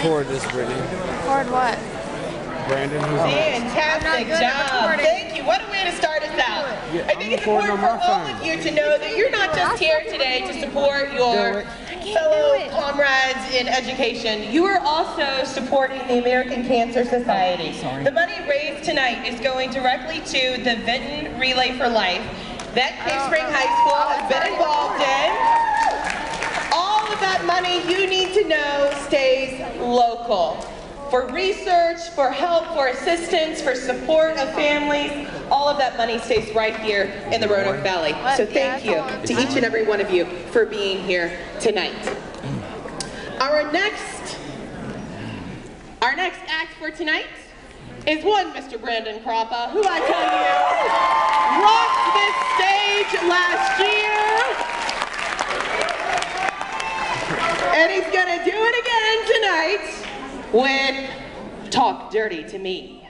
record this, Brittany. Record what? Brandon, who's Fantastic I'm not good at job. Thank you. What a way to start us out. Yeah, I think I'm it's important for all phone. of you to know that you're not just here today to support your fellow comrades in education. You are also supporting the American Cancer Society. Oh, the money raised tonight is going directly to the Vinton Relay for Life that Cave Spring oh, High School oh, has been involved in. That money you need to know stays local. For research, for help, for assistance, for support of families, all of that money stays right here in the Roanoke Valley. So thank you to each and every one of you for being here tonight. Our next, our next act for tonight is one Mr. Brandon Krapa, who I tell you rocked this stage with Talk Dirty to Me.